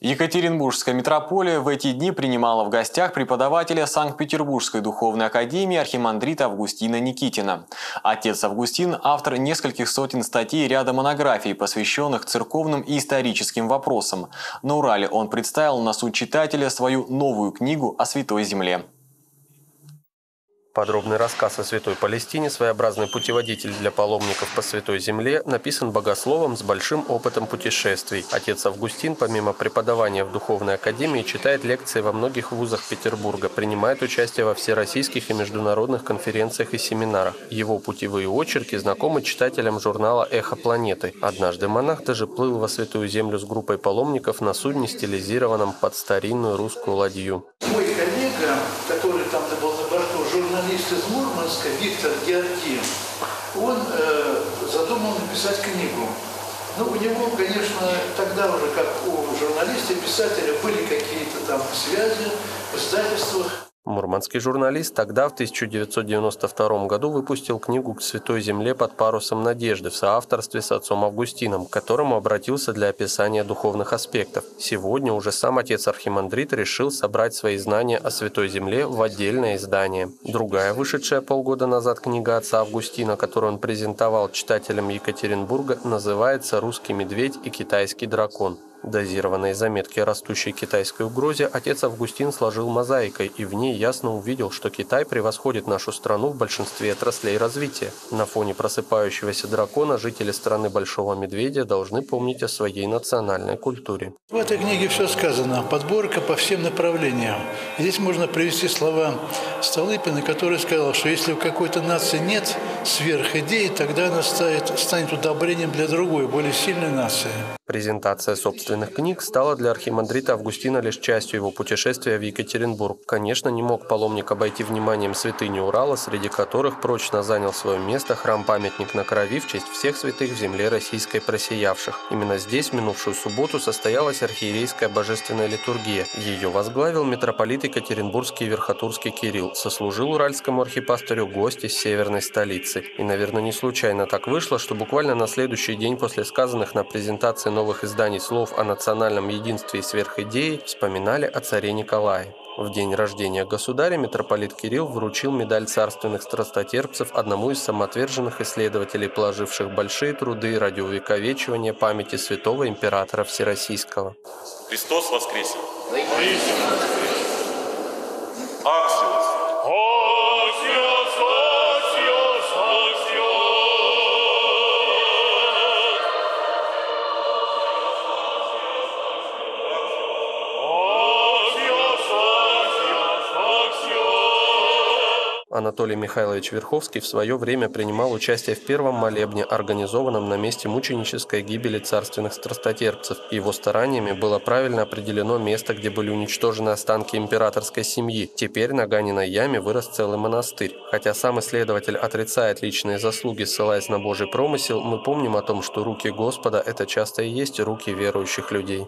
Екатеринбургская митрополия в эти дни принимала в гостях преподавателя Санкт-Петербургской духовной академии архимандрита Августина Никитина. Отец Августин – автор нескольких сотен статей и ряда монографий, посвященных церковным и историческим вопросам. На Урале он представил на суд читателя свою новую книгу о Святой Земле. Подробный рассказ о Святой Палестине, своеобразный путеводитель для паломников по Святой Земле, написан богословом с большим опытом путешествий. Отец Августин, помимо преподавания в Духовной Академии, читает лекции во многих вузах Петербурга, принимает участие во всероссийских и международных конференциях и семинарах. Его путевые очерки знакомы читателям журнала «Эхо планеты». Однажды монах даже плыл во Святую Землю с группой паломников на судне, стилизированном под старинную русскую ладью. Мой коллега, который там был на борту, журналист из Мурманска Виктор Георгиев, он э, задумал написать книгу. Ну, у него, конечно, тогда уже, как у журналиста, писателя, были какие-то там связи в издательствах. Мурманский журналист тогда, в 1992 году, выпустил книгу «К святой земле под парусом надежды» в соавторстве с отцом Августином, к которому обратился для описания духовных аспектов. Сегодня уже сам отец Архимандрит решил собрать свои знания о святой земле в отдельное издание. Другая, вышедшая полгода назад книга отца Августина, которую он презентовал читателям Екатеринбурга, называется «Русский медведь и китайский дракон». Дозированные заметки о растущей китайской угрозе отец Августин сложил мозаикой и в ней ясно увидел, что Китай превосходит нашу страну в большинстве отраслей развития. На фоне просыпающегося дракона жители страны Большого Медведя должны помнить о своей национальной культуре. В этой книге все сказано. Подборка по всем направлениям. Здесь можно привести слова Столыпина, который сказал, что если у какой-то нации нет сверхидеи, тогда она станет, станет удобрением для другой, более сильной нации. Презентация собственных книг стала для архимандрита Августина лишь частью его путешествия в Екатеринбург. Конечно, не мог паломник обойти вниманием святыни Урала, среди которых прочно занял свое место храм-памятник на крови в честь всех святых в земле российской просиявших. Именно здесь в минувшую субботу состоялась архиерейская божественная литургия. Ее возглавил митрополит Екатеринбургский Верхотурский Кирилл, сослужил уральскому архипастырю гость из северной столицы. И, наверное, не случайно так вышло, что буквально на следующий день после сказанных на презентации новых изданий слов о национальном единстве и сверхидее вспоминали о царе Николае. В день рождения государя митрополит Кирилл вручил медаль царственных страстотерпцев одному из самоотверженных исследователей, положивших большие труды ради увековечивания памяти святого императора Всероссийского. Христос воскресе! Аксиос! Анатолий Михайлович Верховский в свое время принимал участие в первом молебне, организованном на месте мученической гибели царственных страстотерпцев. Его стараниями было правильно определено место, где были уничтожены останки императорской семьи. Теперь на Ганиной яме вырос целый монастырь. Хотя сам исследователь отрицает личные заслуги, ссылаясь на Божий промысел, мы помним о том, что руки Господа – это часто и есть руки верующих людей.